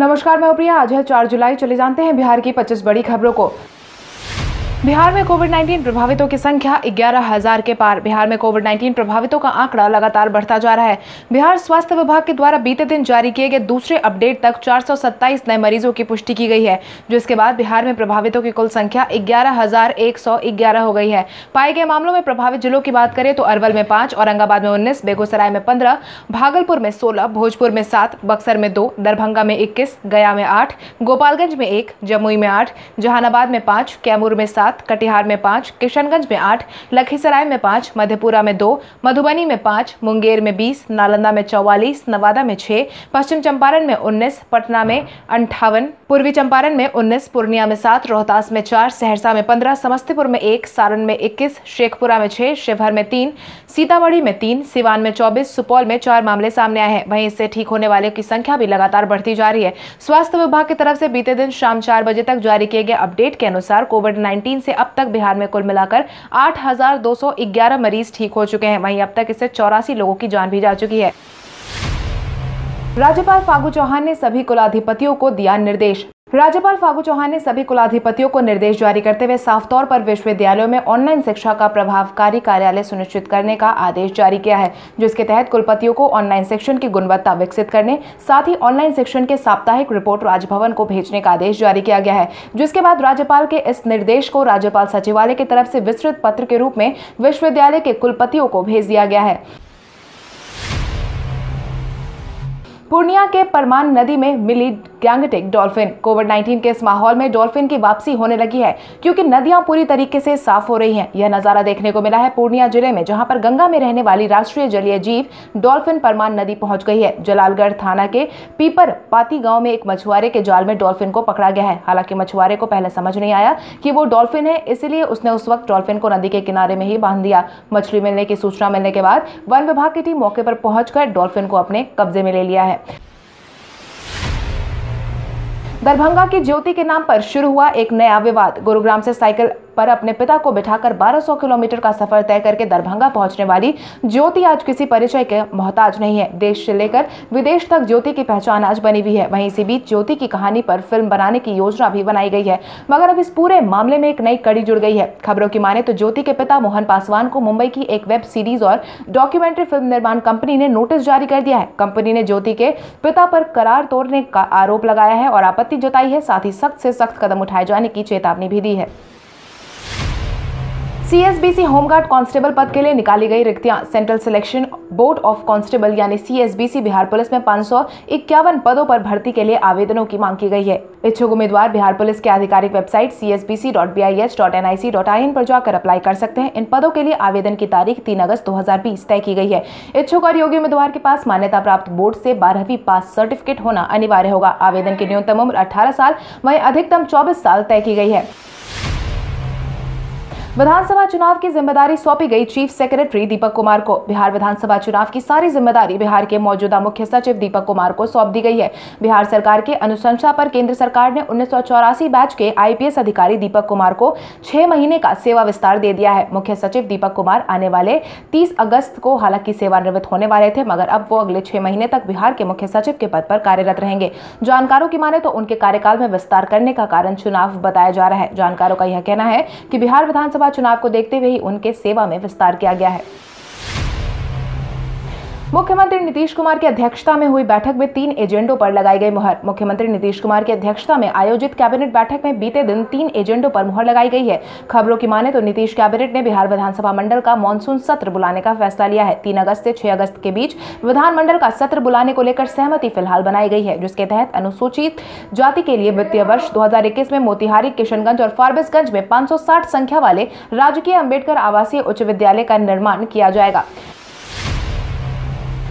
नमस्कार, मैं प्रिया। आज है चार जुलाई चले जानते हैं बिहार की 25 बड़ी खबरों को। बिहार में कोविड 19 प्रभावितों की संख्या ग्यारह हज़ार के पार। बिहार में कोविड 19 प्रभावितों का आंकड़ा लगातार बढ़ता जा रहा है। बिहार स्वास्थ्य विभाग के द्वारा बीते दिन जारी किए गए दूसरे अपडेट तक 427 नए मरीजों की पुष्टि की गई है जिसके बाद बिहार में प्रभावितों की कुल संख्या ग्यारह हो गई है। पाए गए मामलों में प्रभावित जिलों की बात करें तो अरवल में पाँच, औरंगाबाद में उन्नीस, बेगूसराय में पंद्रह, भागलपुर में सोलह, भोजपुर में सात, बक्सर में दो, दरभंगा में इक्कीस, गया में आठ, गोपालगंज में एक, जमुई में आठ, जहानाबाद में पाँच, कैमूर में सात सात, कटिहार में पाँच, किशनगंज में आठ, लखीसराय में पाँच, मधेपुरा में दो, मधुबनी में पाँच, मुंगेर में बीस, नालंदा में चौवालीस, नवादा में छः पश्चिम चंपारण में उन्नीस, पटना में अंठावन पूर्वी चंपारण में उन्नीस पूर्णिया में सात रोहतास में चार सहरसा में पंद्रह समस्तीपुर में एक सारण में इक्कीस शेखपुरा में छह शिवहर में तीन सीतामढ़ी में तीन सिवान में चौबीस सुपौल में चार मामले सामने आए हैं। वहीं इससे ठीक होने वालों की संख्या भी लगातार बढ़ती जा रही है। स्वास्थ्य विभाग की तरफ़ से बीते दिन शाम चार बजे तक जारी किए गए अपडेट के अनुसार कोविड नाइन्टीन से अब तक बिहार में कुल मिलाकर 8,211 मरीज़ ठीक हो चुके हैं। वहीं अब तक इससे चौरासी लोगों की जान भी जा चुकी है। राज्यपाल फागू चौहान ने सभी कुलाधिपतियों को दिया निर्देश। राज्यपाल फागू चौहान ने सभी कुलाधिपतियों को निर्देश जारी करते हुए साफ़ तौर पर विश्वविद्यालयों में ऑनलाइन शिक्षा का प्रभावकारी कार्यालय सुनिश्चित करने का आदेश जारी किया है, जिसके तहत कुलपतियों को ऑनलाइन शिक्षण की गुणवत्ता विकसित करने, साथ ही ऑनलाइन शिक्षण के साप्ताहिक रिपोर्ट राजभवन को भेजने का आदेश जारी किया गया है। जिसके बाद राज्यपाल के इस निर्देश को राज्यपाल सचिवालय की तरफ़ से विस्तृत पत्र के रूप में विश्वविद्यालय के कुलपतियों को भेज दिया गया है। पूर्णिया के परमान नदी में मिली गैंगटिक डॉल्फिन। कोविड 19 के इस माहौल में डॉल्फिन की वापसी होने लगी है, क्योंकि नदियाँ पूरी तरीके से साफ़ हो रही हैं। यह नज़ारा देखने को मिला है पूर्णिया ज़िले में, जहाँ पर गंगा में रहने वाली राष्ट्रीय जलीय जीव डॉल्फिन परमान नदी पहुँच गई है। जलालगढ़ थाना के पीपर पाती गाँव में एक मछुआरे के जाल में डॉल्फिन को पकड़ा गया है। हालाँकि मछुआरे को पहले समझ नहीं आया कि वो डॉल्फिन है, इसलिए उसने उस वक्त डॉल्फिन को नदी के किनारे में ही बाँध दिया। मछली मिलने की सूचना मिलने के बाद वन विभाग की टीम मौके पर पहुंचकर डॉल्फिन को अपने कब्जे में ले लिया है। दरभंगा की ज्योति के नाम पर शुरू हुआ एक नया विवाद। गुरुग्राम से साइकिल पर अपने पिता को बिठाकर 1200 किलोमीटर का सफ़र तय करके दरभंगा पहुँचने वाली ज्योति आज किसी परिचय के मोहताज नहीं है। देश से लेकर विदेश तक ज्योति की पहचान आज बनी हुई है। वहीं इसी बीच ज्योति की कहानी पर फ़िल्म बनाने की योजना भी बनाई गई है। मगर अब इस पूरे मामले में एक नई कड़ी जुड़ गई है। खबरों की माने तो ज्योति के पिता मोहन पासवान को मुंबई की एक वेब सीरीज़ और डॉक्यूमेंट्री फ़िल्म निर्माण कंपनी ने नोटिस जारी कर दिया है। कंपनी ने ज्योति के पिता पर करार तोड़ने का आरोप लगाया है और आपत्ति जताई है। साथ ही सख्त से सख्त कदम उठाए जाने की चेतावनी भी दी है। सीएसबीसी होमगार्ड कांस्टेबल पद के लिए निकाली गई रिक्तियाँ। Central selection board of constable यानी सीएसबीसी बिहार पुलिस में पाँच सौ इक्यावन पदों पर भर्ती के लिए आवेदनों की मांग की गई है। इच्छुक उम्मीदवार बिहार पुलिस के आधिकारिक वेबसाइट csbc.bis.nic.in पर जाकर अप्लाई कर सकते हैं। इन पदों के लिए आवेदन की तारीख तीन अगस्त दो हज़ार बीस तय की गई है। इच्छुक और योग्य उम्मीदवार के पास मान्यता प्राप्त बोर्ड से बारहवीं पास सर्टिफिकेट होना अनिवार्य होगा। आवेदन की न्यूनतम उम्र अठारह साल, वही अधिकतम चौबीस साल तय की गई है। विधानसभा चुनाव की ज़िम्मेदारी सौंपी गई चीफ सेक्रेटरी दीपक कुमार को। बिहार विधानसभा चुनाव की सारी ज़िम्मेदारी बिहार के मौजूदा मुख्य सचिव दीपक कुमार को सौंप दी गई है। बिहार सरकार के अनुशंसा पर केंद्र सरकार ने उन्नीस सौ चौरासी बैच के आईपीएस अधिकारी दीपक कुमार को छह महीने का सेवा विस्तार दे दिया है। मुख्य सचिव दीपक कुमार आने वाले तीस अगस्त को हालाँकि सेवानिवृत्त होने वाले थे, मगर अब वो अगले छह महीने तक बिहार के मुख्य सचिव के पद पर कार्यरत रहेंगे। जानकारों की माने तो उनके कार्यकाल में विस्तार करने का कारण चुनाव बताया जा रहा है। जानकारों का यह कहना है कि बिहार विधानसभा लोकसभा चुनाव को देखते हुए ही उनके सेवा में विस्तार किया गया है। मुख्यमंत्री नीतीश कुमार की अध्यक्षता में हुई बैठक में तीन एजेंडों पर लगाई गई मुहर। मुख्यमंत्री नीतीश कुमार की अध्यक्षता में आयोजित कैबिनेट बैठक में बीते दिन तीन एजेंडों पर मुहर लगाई गई है। खबरों की माने तो नीतीश कैबिनेट ने बिहार विधानसभा मंडल का मानसून सत्र बुलाने का फैसला लिया है। तीन अगस्त से छह अगस्त के बीच विधानमंडल का सत्र बुलाने को लेकर सहमति फ़िलहाल बनाई गई है, जिसके तहत अनुसूचित जाति के लिए वित्तीय वर्ष दो हज़ार इक्कीस में मोतिहारी, किशनगंज और फारबिसगंज में पाँच संख्या वाले राजकीय अंबेडकर आवासीय उच्च विद्यालय का निर्माण किया जाएगा।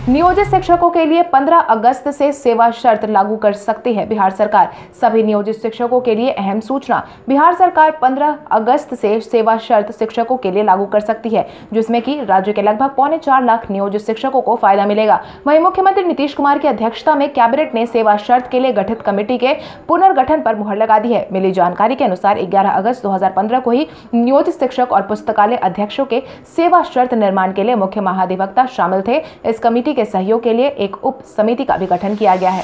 नियोजित शिक्षकों के लिए 15 अगस्त से सेवा शर्त लागू कर सकती है। बिहार सरकार, सभी नियोजित शिक्षकों के लिए अहम सूचना। बिहार सरकार 15 अगस्त से सेवा शर्त शिक्षकों के लिए लागू कर सकती है, जिसमें कि राज्य के लगभग पौने चार लाख नियोजित शिक्षकों को फ़ायदा मिलेगा। वहीं मुख्यमंत्री नीतीश कुमार की अध्यक्षता में कैबिनेट ने सेवा शर्त के लिए गठित कमेटी के पुनर्गठन पर मुहर लगा दी है। मिली जानकारी के अनुसार ग्यारह अगस्त दो हज़ार पंद्रह को ही नियोजित शिक्षक और पुस्तकालय अध्यक्षों के सेवा शर्त निर्माण के लिए मुख्य महाधिवक्ता शामिल थे। इस कमेटी के सहयोग के लिए एक उप समिति का भी गठन किया गया है।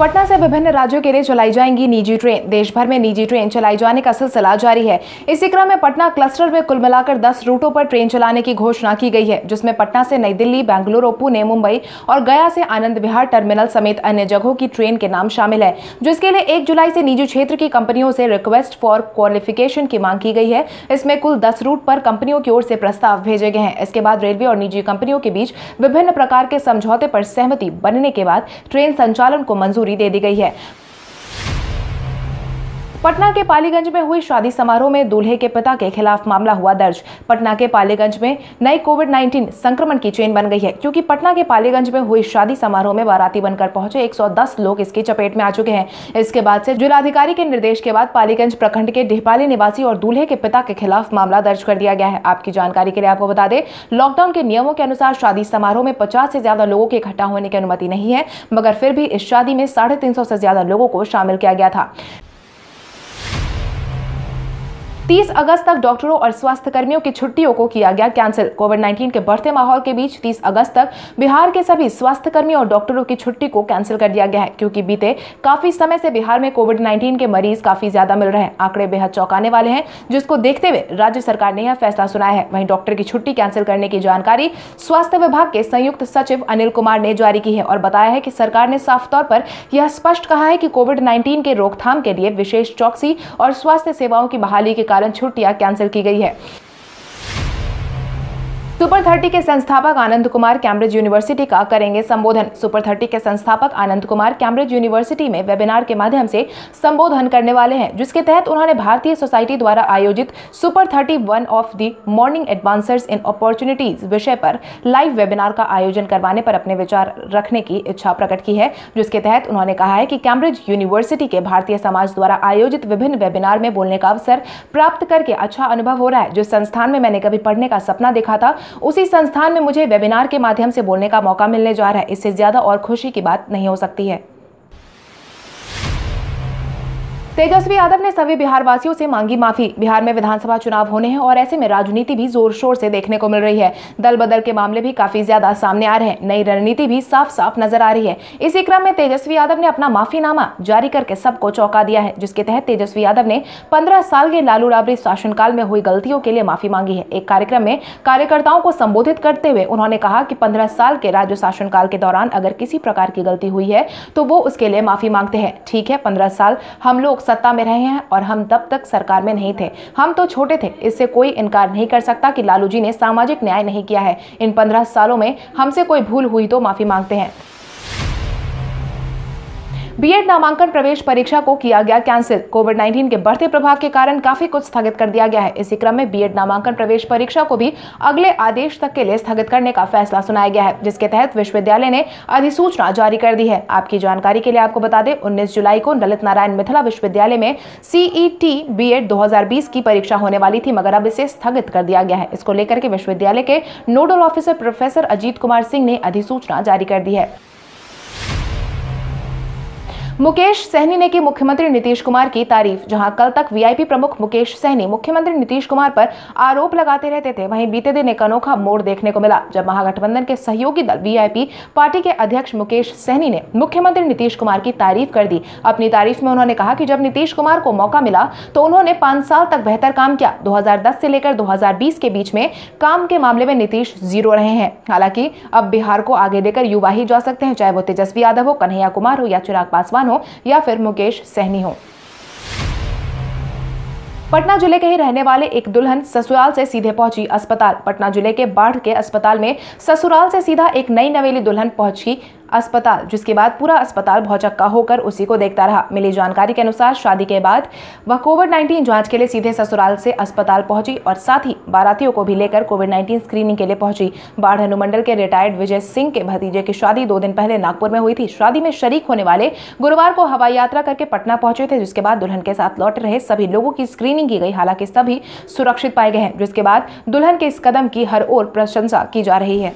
पटना से विभिन्न राज्यों के लिए चलाई जाएँगी निजी ट्रेन। देश भर में निजी ट्रेन चलाई जाने का सिलसिला जारी है। इसी क्रम में पटना क्लस्टर में कुल मिलाकर 10 रूटों पर ट्रेन चलाने की घोषणा की गई है, जिसमें पटना से नई दिल्ली, बेंगलुरु, पुणे, मुंबई और गया से आनंद विहार टर्मिनल समेत अन्य जगहों की ट्रेन के नाम शामिल है, जिसके लिए एक जुलाई से निजी क्षेत्र की कंपनियों से रिक्वेस्ट फॉर क्वालिफिकेशन की मांग की गई है। इसमें कुल दस रूट पर कंपनियों की ओर से प्रस्ताव भेजे गए हैं। इसके बाद रेलवे और निजी कंपनियों के बीच विभिन्न प्रकार के समझौते पर सहमति बनने के बाद ट्रेन संचालन को मंजूरी मंजूरी दे दी गई है। पटना के पालीगंज में हुई शादी समारोह में दूल्हे के पिता के खिलाफ मामला हुआ दर्ज। पटना के पालीगंज में नई कोविड 19 संक्रमण की चेन बन गई है, क्योंकि पटना के पालीगंज में हुई शादी समारोह में बाराती बनकर पहुँचे 110 लोग इसकी चपेट में आ चुके हैं। इसके बाद से जिलाधिकारी के निर्देश के बाद पालीगंज प्रखंड के डिहपाली निवासी और दूल्हे के पिता के खिलाफ मामला दर्ज कर दिया गया है। आपकी जानकारी के लिए आपको बता दें, लॉकडाउन के नियमों के अनुसार शादी समारोह में पचास से ज़्यादा लोगों के इकट्ठा होने की अनुमति नहीं है, मगर फिर भी इस शादी में साढ़े से ज़्यादा लोगों को शामिल किया गया था। 30 अगस्त तक डॉक्टरों और स्वास्थ्य कर्मियों की छुट्टियों को किया गया कैंसिल। कोविड 19 के बढ़ते माहौल के बीच 30 अगस्त तक बिहार के सभी स्वास्थ्य कर्मियों और डॉक्टरों की छुट्टी को कैंसिल कर दिया गया है, क्योंकि बीते काफ़ी समय से बिहार में कोविड 19 के मरीज़ काफ़ी ज़्यादा मिल रहे हैं। आंकड़े बेहद चौंकाने वाले हैं, जिसको देखते हुए राज्य सरकार ने यह फैसला सुनाया है। वहीं डॉक्टर की छुट्टी कैंसिल करने की जानकारी स्वास्थ्य विभाग के संयुक्त सचिव अनिल कुमार ने जारी की है और बताया है कि सरकार ने साफ़ तौर पर यह स्पष्ट कहा है कि कोविड नाइन्टीन के रोकथाम के लिए विशेष चौकसी और स्वास्थ्य सेवाओं की बहाली के कारण छुट्टियाँ कैंसिल की गई है। सुपर थर्टी के संस्थापक आनंद कुमार कैम्ब्रिज यूनिवर्सिटी का करेंगे संबोधन। सुपर थर्टी के संस्थापक आनंद कुमार कैम्ब्रिज यूनिवर्सिटी में वेबिनार के माध्यम से संबोधन करने वाले हैं, जिसके तहत उन्होंने भारतीय सोसाइटी द्वारा आयोजित Super thirty one of the morning advancers in opportunities विषय पर लाइव वेबिनार का आयोजन करवाने पर अपने विचार रखने की इच्छा प्रकट की है, जिसके तहत उन्होंने कहा है कि कैम्ब्रिज यूनिवर्सिटी के भारतीय समाज द्वारा आयोजित विभिन्न वेबिनार में बोलने का अवसर प्राप्त करके अच्छा अनुभव हो रहा है। जिस संस्थान में मैंने कभी पढ़ने का सपना देखा था उसी संस्थान में मुझे वेबिनार के माध्यम से बोलने का मौका मिलने जा रहा है। इससे ज़्यादा और खुशी की बात नहीं हो सकती है। तेजस्वी यादव ने सभी बिहार वासियों से मांगी माफ़ी। बिहार में विधानसभा चुनाव होने हैं और ऐसे में राजनीति भी ज़ोर शोर से देखने को मिल रही है। दल बदल के मामले भी काफ़ी ज़्यादा सामने आ रहे हैं। नई रणनीति भी साफ़ साफ़ नज़र आ रही है। इसी क्रम में तेजस्वी यादव ने अपना माफीनामा जारी करके सबको चौंका दिया है, जिसके तहत तेजस्वी यादव ने पंद्रह साल के लालू राबड़ी शासनकाल में हुई गलतियों के लिए माफ़ी मांगी है। एक कार्यक्रम में कार्यकर्ताओं को संबोधित करते हुए उन्होंने कहा कि पंद्रह साल के राज्य शासनकाल के दौरान अगर किसी प्रकार की गलती हुई है तो वो उसके लिए माफ़ी मांगते हैं। ठीक है, पंद्रह साल हम लोग सत्ता में रहे हैं और हम तब तक सरकार में नहीं थे। हम तो छोटे थे, इससे कोई इनकार नहीं कर सकता कि लालू जी ने सामाजिक न्याय नहीं किया है। इन पंद्रह सालों में हमसे कोई भूल हुई तो माफ़ी मांगते हैं। बीएड नामांकन प्रवेश परीक्षा को किया गया कैंसिल। कोविड 19 के बढ़ते प्रभाव के कारण काफ़ी कुछ स्थगित कर दिया गया है। इसी क्रम में बीएड नामांकन प्रवेश परीक्षा को भी अगले आदेश तक के लिए स्थगित करने का फैसला सुनाया गया है, जिसके तहत विश्वविद्यालय ने अधिसूचना जारी कर दी है। आपकी जानकारी के लिए आपको बता दें, उन्नीस जुलाई को ललित नारायण मिथिला विश्वविद्यालय में सीईटी बीएड 2020 की परीक्षा होने वाली थी, मगर अब इसे स्थगित कर दिया गया है। इसको लेकर के विश्वविद्यालय के nodal officer professor Ajit Kumar Singh ने अधिसूचना जारी कर दी है। मुकेश सहनी ने की मुख्यमंत्री नीतीश कुमार की तारीफ़, जहाँ कल तक वीआईपी प्रमुख मुकेश सहनी मुख्यमंत्री नीतीश कुमार पर आरोप लगाते रहते थे। वहीं बीते दिन एक अनोखा मोड़ देखने को मिला, जब महागठबंधन के सहयोगी दल वीआईपी पार्टी के अध्यक्ष मुकेश सहनी ने मुख्यमंत्री नीतीश कुमार की तारीफ़ कर दी। अपनी तारीफ़ में उन्होंने कहा कि जब नीतीश कुमार को मौका मिला तो उन्होंने पाँच साल तक बेहतर काम किया। दो हज़ार दस से लेकर दो हज़ार बीस के बीच में काम के मामले में नीतीश ज़ीरो रहे हैं। हालाँकि अब बिहार को आगे लेकर युवा ही जा सकते हैं, चाहे वो तेजस्वी यादव हो, कन्हैया कुमार हो या चिराग पासवान चौहान हो या फिर मुकेश सहनी हो। पटना ज़िले के ही रहने वाले एक दुल्हन ससुराल से सीधे पहुँची अस्पताल। पटना ज़िले के बाढ़ के अस्पताल में ससुराल से सीधा एक नई नवेली दुल्हन पहुँची अस्पताल, जिसके बाद पूरा अस्पताल भौचक्का होकर उसी को देखता रहा। मिली जानकारी के अनुसार, शादी के बाद वह कोविड 19 जाँच के लिए सीधे ससुराल से अस्पताल पहुँची और साथ ही बारातियों को भी लेकर कोविड 19 स्क्रीनिंग के लिए पहुँची। बाढ़ अनुमंडल के रिटायर्ड विजय सिंह के भतीजे की शादी दो दिन पहले नागपुर में हुई थी। शादी में शरीक होने वाले गुरुवार को हवाई यात्रा करके पटना पहुँचे थे, जिसके बाद दुल्हन के साथ लौट रहे सभी लोगों की स्क्रीनिंग की गई। हालाँकि सभी सुरक्षित पाए गए हैं। जिसके बाद दुल्हन के इस कदम की हर ओर प्रशंसा की जा रही है।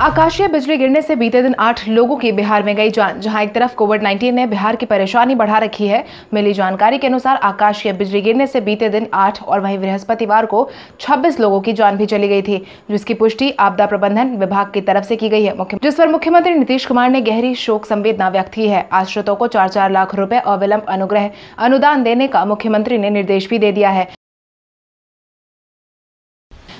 आकाशीय बिजली गिरने से बीते दिन आठ लोगों की बिहार में गई जान, जहाँ एक तरफ़ कोविड 19 ने बिहार की परेशानी बढ़ा रखी है। मिली जानकारी के अनुसार आकाशीय बिजली गिरने से बीते दिन आठ और वहीं बृहस्पतिवार को 26 लोगों की जान भी चली गई थी, जिसकी पुष्टि आपदा प्रबंधन विभाग की तरफ़ से की गई है। जिस पर मुख्यमंत्री नीतीश कुमार ने गहरी शोक संवेदना व्यक्त की है। आश्रितों को चार चार लाख रूपए अविलंब अनुग्रह अनुदान देने का मुख्यमंत्री ने निर्देश भी दे दिया है।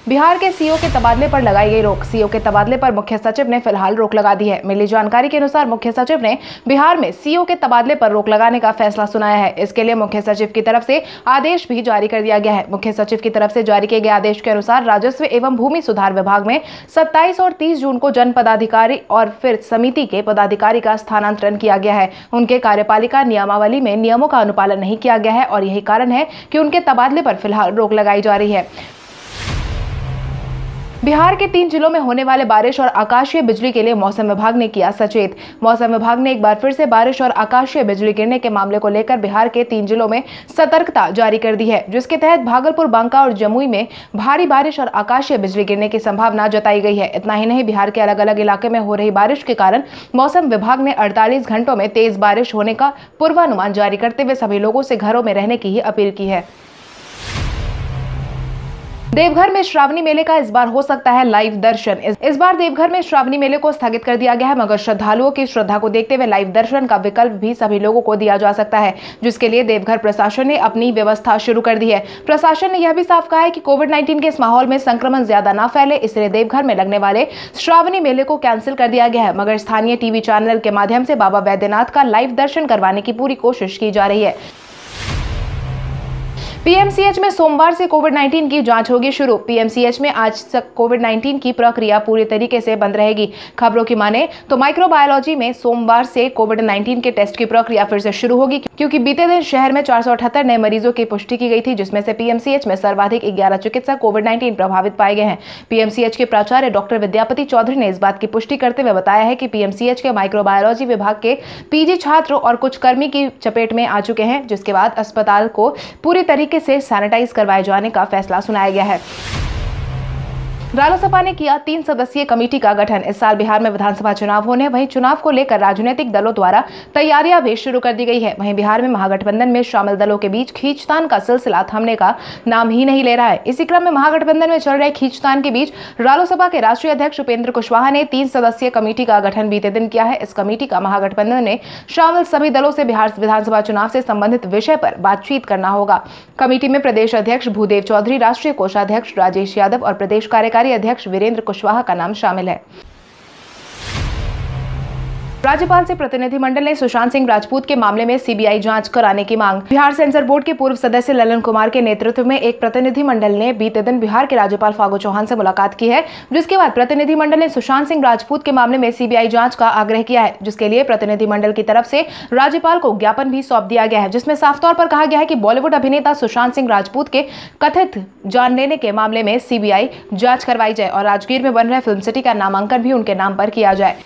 बिहार के सीओ के तबादले पर लगाई गई रोक। सीओ के तबादले पर मुख्य सचिव ने फ़िलहाल रोक लगा दी है। मिली जानकारी के अनुसार मुख्य सचिव ने बिहार में सीओ के तबादले पर रोक लगाने का फैसला सुनाया है। इसके लिए मुख्य सचिव की तरफ़ से आदेश भी जारी कर दिया गया है। मुख्य सचिव की तरफ़ से जारी किए गए आदेश के अनुसार राजस्व एवं भूमि सुधार विभाग में सत्ताईस और तीस जून को जन पदाधिकारी और फिर समिति के पदाधिकारी का स्थानांतरण किया गया है। उनके कार्यपालिका नियमावली में नियमों का अनुपालन नहीं किया गया है और यही कारण है कि उनके तबादले पर फ़िलहाल रोक लगाई जा रही है। बिहार के तीन जिलों में होने वाले बारिश और आकाशीय बिजली के लिए मौसम विभाग ने किया सचेत। मौसम विभाग ने एक बार फिर से बारिश और आकाशीय बिजली गिरने के मामले को लेकर बिहार के तीन जिलों में सतर्कता जारी कर दी है, जिसके तहत भागलपुर, बांका और जमुई में भारी बारिश और आकाशीय बिजली गिरने की संभावना जताई गई है। इतना ही नहीं, बिहार के अलग अलग इलाके में हो रही बारिश के कारण मौसम विभाग ने अड़तालीस घंटों में तेज बारिश होने का पूर्वानुमान जारी करते हुए सभी लोगों से घरों में रहने की ही अपील की है। देवघर में श्रावणी मेले का इस बार हो सकता है लाइव दर्शन। इस, बार देवघर में श्रावणी मेले को स्थगित कर दिया गया है मगर श्रद्धालुओं की श्रद्धा को देखते हुए लाइव दर्शन का विकल्प भी सभी लोगों को दिया जा सकता है जिसके लिए देवघर प्रशासन ने अपनी व्यवस्था शुरू कर दी है। प्रशासन ने यह भी साफ़ कहा है की कोविड नाइन्टीन के इस माहौल में संक्रमण ज़्यादा न फैले इसलिए देवघर में लगने वाले श्रावणी मेले को कैंसिल कर दिया गया है मगर स्थानीय टीवी चैनल के माध्यम से बाबा वैद्यनाथ का लाइव दर्शन करवाने की पूरी कोशिश की जा रही है। पीएमसीएच में सोमवार से कोविड 19 की जाँच होगी शुरू। पीएमसीएच में आज तक कोविड 19 की प्रक्रिया पूरी तरीके से बंद रहेगी। खबरों की माने तो माइक्रोबायोलॉजी में सोमवार से कोविड 19 के टेस्ट की प्रक्रिया फिर से शुरू होगी, क्योंकि बीते दिन शहर में चार सौ अठहत्तर नए मरीजों की पुष्टि की गई थी, जिसमें से पीएमसीएच में सर्वाधिक ग्यारह चिकित्सक कोविड नाइन्टीन प्रभावित पाए गए हैं। पीएमसीएच के प्राचार्य डॉक्टर विद्यापति चौधरी ने इस बात की पुष्टि करते हुए बताया है कि पीएमसीएच के माइक्रोबायोलॉजी विभाग के पीजी छात्र और कुछ कर्मी की चपेट में आ चुके हैं, जिसके बाद अस्पताल को पूरी तरीके से सैनिटाइज करवाए जाने का फैसला सुनाया गया है। रालोसपा ने किया तीन सदस्यीय कमेटी का गठन। इस साल बिहार में विधानसभा चुनाव होने, वहीं चुनाव को लेकर राजनीतिक दलों द्वारा तैयारियाँ भी शुरू कर दी गई है। वहीं बिहार में महागठबंधन में शामिल दलों के बीच खींचतान का सिलसिला थमने का नाम ही नहीं ले रहा है। इसी क्रम में महागठबंधन में चल रहे खींचतान के बीच रालोसपा के राष्ट्रीय अध्यक्ष उपेंद्र कुशवाहा ने तीन सदस्यीय कमेटी का गठन बीते दिन किया है। इस कमेटी का महागठबंधन ने शामिल सभी दलों से बिहार विधानसभा चुनाव से संबंधित विषय पर बातचीत करना होगा। कमेटी में प्रदेश अध्यक्ष भूदेव चौधरी, राष्ट्रीय कोषाध्यक्ष राजेश यादव और प्रदेश कार्यकारी कार्यकारी अध्यक्ष वीरेंद्र कुशवाहा का नाम शामिल है। राज्यपाल से प्रतिनिधिमंडल ने सुशांत सिंह राजपूत के मामले में सीबीआई जाँच कराने की मांग। बिहार सेंसर बोर्ड के पूर्व सदस्य ललन कुमार के नेतृत्व में एक प्रतिनिधिमंडल ने बीते दिन बिहार के राज्यपाल फागू चौहान से मुलाकात की है, जिसके बाद प्रतिनिधिमंडल ने सुशांत सिंह राजपूत के मामले में सीबीआई जाँच का आग्रह किया है, जिसके लिए प्रतिनिधिमंडल की तरफ़ से राज्यपाल को ज्ञापन भी सौंप दिया गया है, जिसमें साफ़ तौर पर कहा गया है कि बॉलीवुड अभिनेता सुशांत सिंह राजपूत के कथित जान लेने के मामले में सीबीआई जाँच करवाई जाए और राजगीर में बन रहे फ़िल्म सिटी का नामांकन भी उनके नाम पर किया जाए।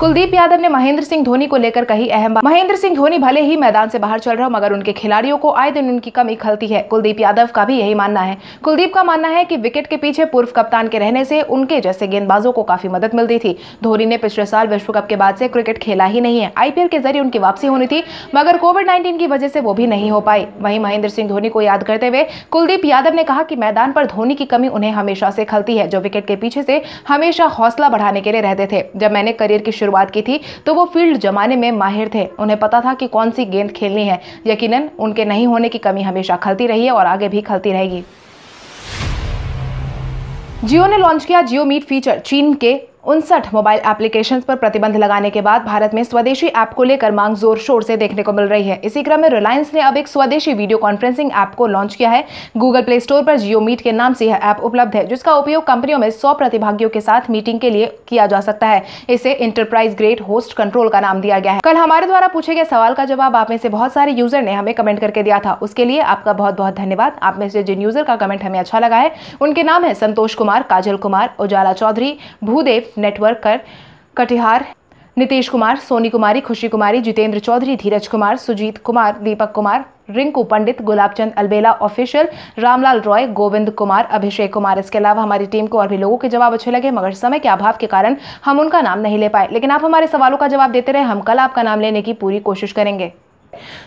कुलदीप यादव ने महेंद्र सिंह धोनी को लेकर कही अहम बात। महेंद्र सिंह धोनी भले ही मैदान से बाहर चल रहा हो, मगर उनके खिलाड़ियों को आए दिन उनकी कमी खलती है। कुलदीप यादव का भी यही मानना है। कुलदीप का मानना है कि विकेट के पीछे पूर्व कप्तान के रहने से उनके जैसे गेंदबाजों को काफ़ी मदद मिलती थी। धोनी ने पिछले साल विश्व कप के बाद से क्रिकेट खेला ही नहीं है। आईपीएल के ज़रिए उनकी वापसी होनी थी, मगर कोविड नाइन्टीन की वजह से वो भी नहीं हो पाई वहीं महेंद्र सिंह धोनी को याद करते हुए कुलदीप यादव ने कहा कि मैदान पर धोनी की कमी उन्हें हमेशा से खलती है। जो विकेट के पीछे से हमेशा हौसला बढ़ाने के लिए रहते थे। जब मैंने करियर की शुरुआत की थी तो वो फ़ील्ड जमाने में माहिर थे। उन्हें पता था कि कौन सी गेंद खेलनी है। यकीनन, उनके नहीं होने की कमी हमेशा खलती रही है और आगे भी खलती रहेगी। जियो ने लॉन्च किया जियो मीट फीचर, चीन के उनसठ मोबाइल एप्लीकेशंस पर प्रतिबंध लगाने के बाद भारत में स्वदेशी ऐप को लेकर मांग ज़ोर शोर से देखने को मिल रही है। इसी क्रम में रिलायंस ने अब एक स्वदेशी वीडियो कॉन्फ्रेंसिंग ऐप को लॉन्च किया है। गूगल प्ले स्टोर पर जियो मीट के नाम से यह ऐप उपलब्ध है, जिसका उपयोग कंपनियों में सौ प्रतिभागियों के साथ मीटिंग के लिए किया जा सकता है। इसे इंटरप्राइज ग्रेट होस्ट कंट्रोल का नाम दिया गया है। कल हमारे द्वारा पूछे गए सवाल का जवाब आप में से बहुत सारे यूज़र ने हमें कमेंट करके दिया था। उसके लिए आपका बहुत बहुत धन्यवाद। आप में से जिन यूज़र का कमेंट हमें अच्छा लगा है, उनके नाम है संतोष कुमार, काजल कुमार, उजाला चौधरी, भूदेव नेटवर्क कर कटिहार, नीतीश कुमार, सोनी कुमारी, खुशी कुमारी, जितेंद्र चौधरी, धीरज कुमार, सुजीत कुमार, दीपक कुमार, रिंकू पंडित गुलाबचंद अलबेला ऑफिशियल, रामलाल रॉय, गोविंद कुमार, अभिषेक कुमार। इसके अलावा हमारी टीम को और भी लोगों के जवाब अच्छे लगे, मगर समय के अभाव के कारण हम उनका नाम नहीं ले पाए। लेकिन आप हमारे सवालों का जवाब देते रहे, हम कल आपका नाम लेने की पूरी कोशिश करेंगे।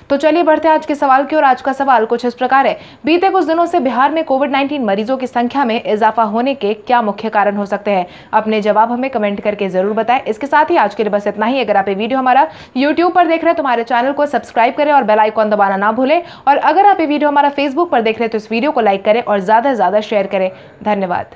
तो चलिए बढ़ते आज के सवाल की और आज का सवाल कुछ इस प्रकार है। बीते कुछ दिनों से बिहार में कोविड 19 मरीजों की संख्या में इजाफा होने के क्या मुख्य कारण हो सकते हैं? अपने जवाब हमें कमेंट करके ज़रूर बताएँ। इसके साथ ही आज के लिए बस इतना ही। अगर आप ये वीडियो हमारा यूट्यूब पर देख रहे हैं तो हमारे चैनल को सब्सक्राइब करें और बेलाइकॉन दबाना ना भूलें। और अगर आप ये वीडियो हमारा फेसबुक पर देख रहे हैं तो इस वीडियो को लाइक करें और ज़्यादा से ज़्यादा शेयर करें। धन्यवाद।